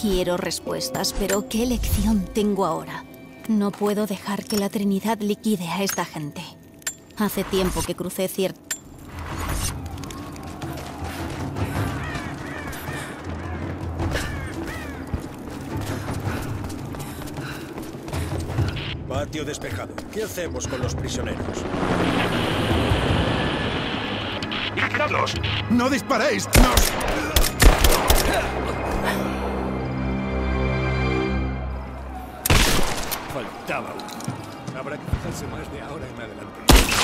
Quiero respuestas, pero ¿qué elección tengo ahora? No puedo dejar que la Trinidad liquide a esta gente. Hace tiempo que crucé cierto... Patio despejado. ¿Qué hacemos con los prisioneros? ¡Carlos! ¡No disparéis! ¡Nos... Faltaba. Habrá que fijarse más de ahora en adelante.